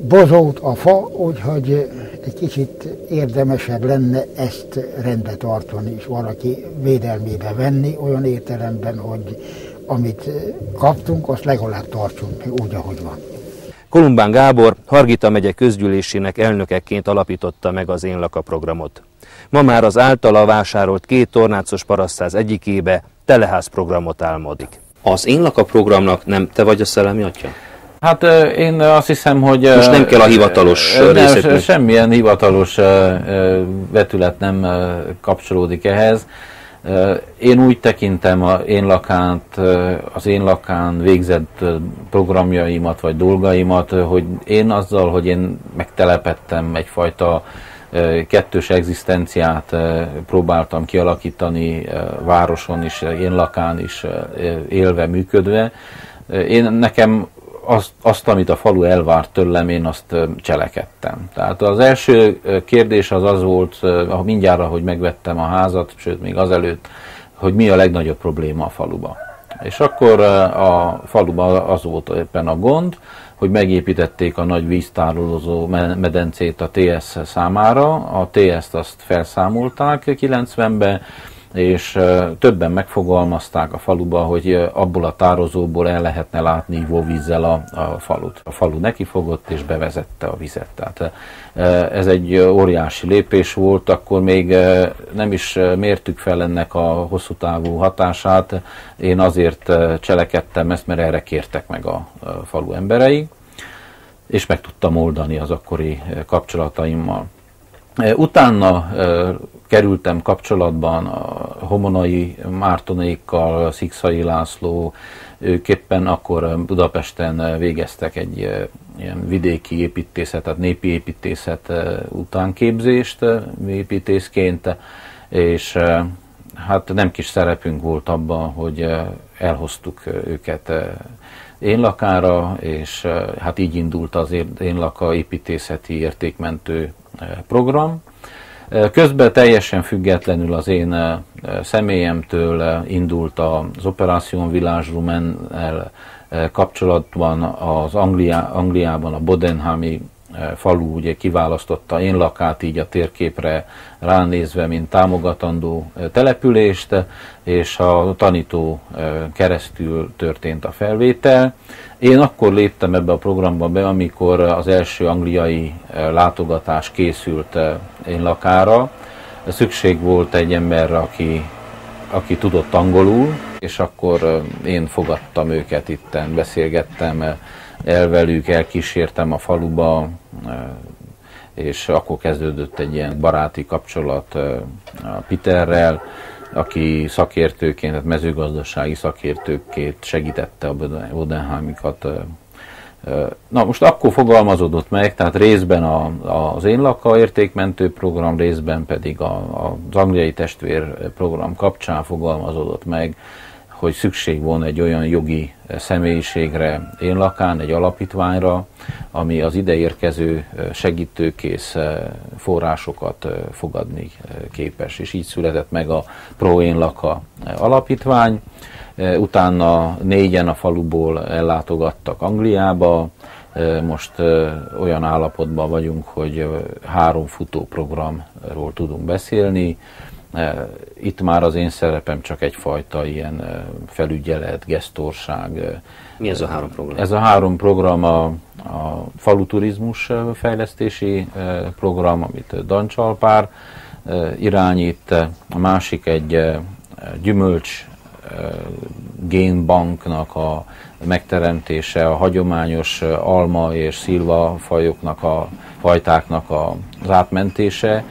bozót, a fa, úgyhogy egy kicsit érdemesebb lenne ezt rendbe tartani, és valaki védelmébe venni, olyan értelemben, hogy amit kaptunk, azt legalább tartsunk úgy, ahogy van. Kolumbán Gábor Hargita megye közgyűlésének elnökeként alapította meg az Én Laka programot. Ma már az általa vásárolt két tornácos parasztáz egyikébe teleház programot álmodik. Az Én Laka programnak nem te vagy a szellemi atya? Hát én azt hiszem, hogy... Most nem kell a hivatalos nem, Semmilyen hivatalos vetület nem kapcsolódik ehhez. Én úgy tekintem a én lakát, az én lakán végzett programjaimat vagy dolgaimat, hogy én azzal, hogy én megtelepettem egyfajta kettős egzisztenciát próbáltam kialakítani városon is, én lakán is élve, működve. Én nekem azt, azt, amit a falu elvárt tőlem, én azt cselekedtem. Tehát az első kérdés az az volt, mindjárt, hogy megvettem a házat, sőt még azelőtt, hogy mi a legnagyobb probléma a faluba. És akkor a faluban az volt éppen a gond, hogy megépítették a nagy víztárolózó medencét a TS számára. A TS-t azt felszámolták 90-ben, és többen megfogalmazták a faluba, hogy abból a tározóból el lehetne látni ivóvízzel a, a falut. A falu nekifogott és bevezette a vizet. Tehát ez egy óriási lépés volt, akkor még nem is mértük fel ennek a hosszú távú hatását. Én azért cselekedtem ezt, mert erre kértek meg a falu emberei, és meg tudtam oldani az akkori kapcsolataimmal. Utána kerültem kapcsolatban a Homonai Mártonékkal, Szikszai László, ők éppen akkor Budapesten végeztek egy ilyen vidéki építészet, tehát népi építészet utánképzést építészként, és hát nem kis szerepünk volt abban, hogy elhoztuk őket én lakára, és hát így indult az én laka építészeti értékmentő program. Közben teljesen függetlenül az én személyemtől indult az Operation Village Rumen kapcsolatban az Angliá, Angliában a Bodenhami falu ugye kiválasztotta én lakát így a térképre ránézve, mint támogatandó települést, és a tanító keresztül történt a felvétel. Én akkor léptem ebbe a programba be, amikor az első angliai látogatás készült én lakára. Szükség volt egy emberre, aki, aki tudott angolul, és akkor én fogadtam őket itten, beszélgettem el velük, elkísértem a faluba, és akkor kezdődött egy ilyen baráti kapcsolat a Peterrel, aki szakértőként, tehát mezőgazdasági szakértőként segítette a Bodenheimikat. Na most akkor fogalmazódott meg, tehát részben a, az én laka értékmentő program, részben pedig a, az angliai testvér program kapcsán fogalmazódott meg, hogy szükség van egy olyan jogi személyiségre, én lakán, egy alapítványra, ami az ideérkező segítőkész forrásokat fogadni képes. És így született meg a Pro Én Laka alapítvány. Utána négyen a faluból ellátogattak Angliába, most olyan állapotban vagyunk, hogy három futóprogramról tudunk beszélni, itt már az én szerepem csak egyfajta ilyen felügyelet, gesztorság. Mi ez a három program? Ez a három program a, a faluturizmus fejlesztési program, amit Dancsalpár irányít, a másik egy gyümölcs génbanknak a megteremtése, a hagyományos alma és szilva fajoknak a fajtáknak az átmentése,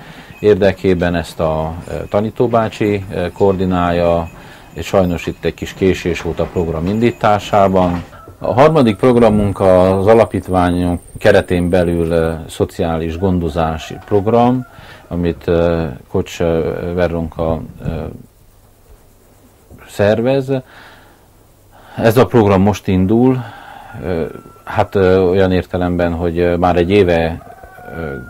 érdekében ezt a e, tanítóbácsi e, koordinálja, és sajnos itt egy kis késés volt a program indításában. A harmadik programunk az alapítványunk keretén belül e, szociális gondozási program, amit Kocs Verronka szervez. Ez a program most indul, hát olyan értelemben, hogy már egy éve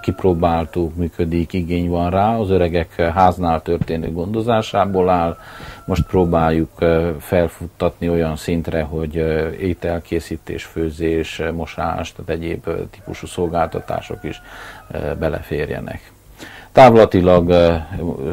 kipróbáltuk, működik, igény van rá, az öregek háznál történő gondozásából áll, most próbáljuk felfuttatni olyan szintre, hogy ételkészítés, főzés, mosás, tehát egyéb típusú szolgáltatások is beleférjenek. Távlatilag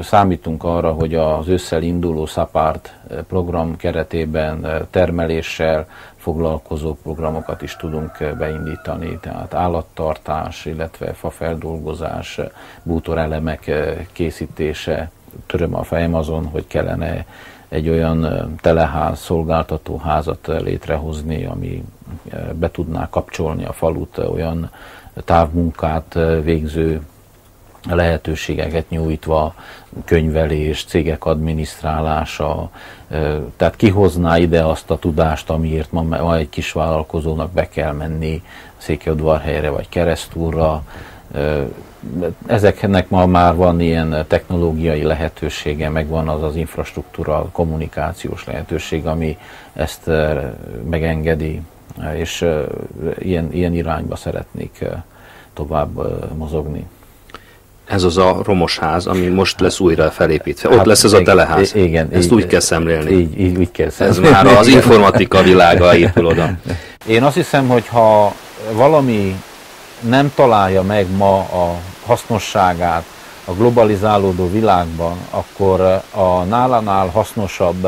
számítunk arra, hogy az ősszel induló Szapárt program keretében termeléssel, foglalkozó programokat is tudunk eh, beindítani, tehát állattartás, illetve fafeldolgozás, bútorelemek eh, készítése. Töröm a fejem azon, hogy kellene egy olyan eh, teleház, szolgáltató házat létrehozni, ami be tudná kapcsolni a falut olyan távmunkát végző lehetőségeket nyújtva, könyvelés, cégek adminisztrálása, tehát kihozná ide azt a tudást, amiért ma, ma egy kis vállalkozónak be kell menni Székelyudvarhelyre vagy Keresztúrra. Ezeknek ma már van ilyen technológiai lehetősége, meg van az az infrastruktúra, kommunikációs lehetőség, ami ezt megengedi, és ilyen, ilyen irányba szeretnék tovább mozogni ez az a romos ház, ami most lesz újra felépítve. Ott hát, lesz ez a teleház. Igen, Ezt így, úgy kell szemlélni. Így, így, úgy kell szemlélni. Ez már az informatika világa épül oda. *laughs* Én azt hiszem, hogy ha valami nem találja meg ma a hasznosságát a globalizálódó világban, akkor a nálánál hasznosabb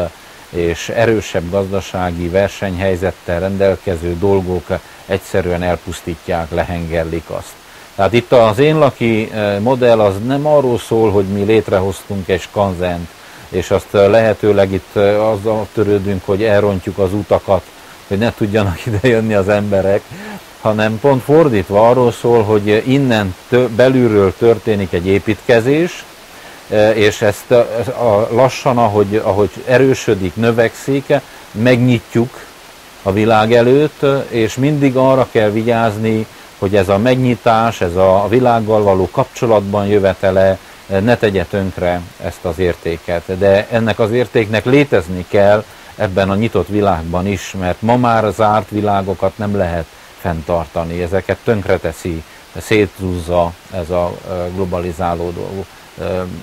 és erősebb gazdasági versenyhelyzettel rendelkező dolgok egyszerűen elpusztítják, lehengerlik azt. Tehát itt az én laki modell az nem arról szól, hogy mi létrehoztunk egy skanzent, és azt lehetőleg itt azzal törődünk, hogy elrontjuk az utakat, hogy ne tudjanak *laughs* ide jönni az emberek, hanem pont fordítva arról szól, hogy innen belülről történik egy építkezés, és ezt a, lassan, ahogy, ahogy erősödik, növekszik, megnyitjuk a világ előtt, és mindig arra kell vigyázni, hogy ez a megnyitás, ez a világgal való kapcsolatban jövetele ne tegye tönkre ezt az értéket. De ennek az értéknek létezni kell ebben a nyitott világban is, mert ma már zárt világokat nem lehet fenntartani. Ezeket tönkreteszi, szétzúzza ez a globalizálódó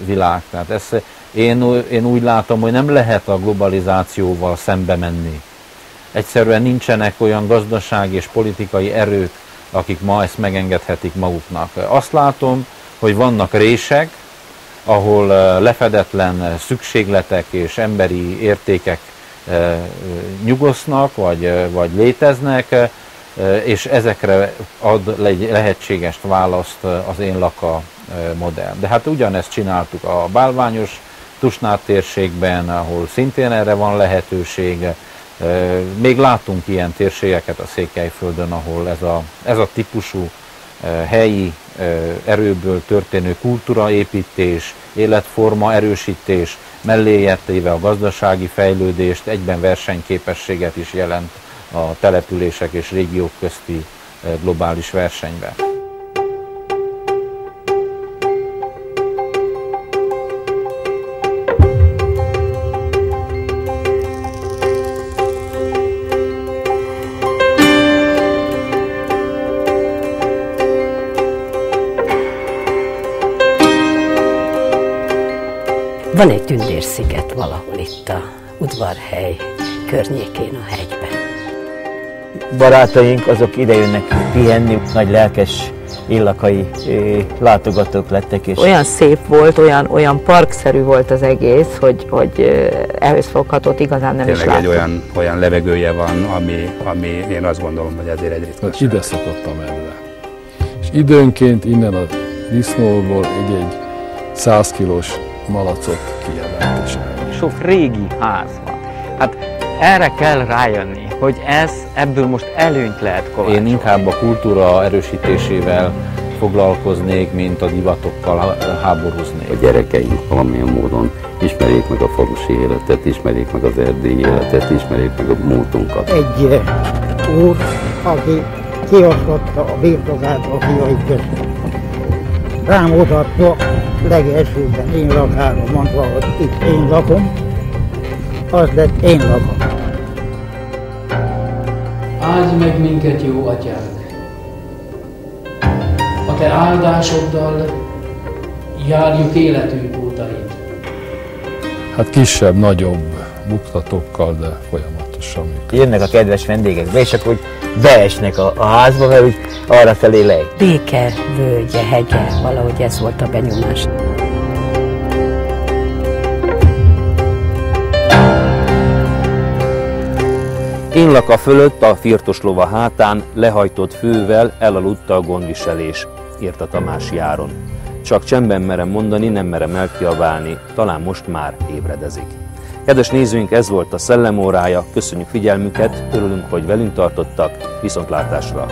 világ. Tehát ezt én, én úgy látom, hogy nem lehet a globalizációval szembe menni. Egyszerűen nincsenek olyan gazdasági és politikai erők, akik ma ezt megengedhetik maguknak. Azt látom, hogy vannak rések, ahol lefedetlen szükségletek és emberi értékek nyugosznak, vagy, vagy léteznek, és ezekre ad lehetséges választ az én laka modell. De hát ugyanezt csináltuk a bálványos Tusnát térségben, ahol szintén erre van lehetőség. Még látunk ilyen térségeket a Székelyföldön, ahol ez a, ez a típusú helyi erőből történő kultúraépítés, életforma erősítés melléjettéve a gazdasági fejlődést, egyben versenyképességet is jelent a települések és régiók közti globális versenyben. Van egy tündérsziget valahol itt a udvarhely környékén a hegyben. Barátaink azok idejönnek pihenni, nagy lelkes illakai látogatók lettek. És olyan szép volt, olyan, olyan parkszerű volt az egész, hogy, hogy ehhez foghatott igazán nem Tényleg is láttuk. egy olyan, olyan levegője van, ami, ami én azt gondolom, hogy ezért egy ritkaság. Hát ide szokott a medve. És időnként innen a disznóból egy-egy 100 kilós malacot kiemelt és Sok régi ház van. Hát erre kell rájönni, hogy ez ebből most előnyt lehet kovácsolni. Én inkább a kultúra erősítésével foglalkoznék, mint a divatokkal háborúznék. A gyerekeink valamilyen módon ismerjék meg a falusi életet, ismerjék meg az erdélyi életet, ismerjék meg a múltunkat. Egy eh, úr, aki kiosztotta a birtokát a fiai között. Rámutatta legelsőben én lakára, mondva, hogy itt én lakom, az lett én lakom. Áldj meg minket, jó atyánk! A te áldásoddal járjuk életünk útait. Hát kisebb, nagyobb buktatókkal, de folyamatosan működik. jönnek a kedves vendégek be, és akkor úgy beesnek a, a házba, mert úgy arra felé lej. Béke, völgye, hegye, valahogy ez volt a benyomás. Én laka fölött a firtos lova hátán lehajtott fővel elaludta a gondviselés, írta Tamás Járon. Csak csendben merem mondani, nem merem elkiabálni, talán most már ébredezik. Kedves nézőink, ez volt a Szellemórája, köszönjük figyelmüket, örülünk, hogy velünk tartottak, viszontlátásra!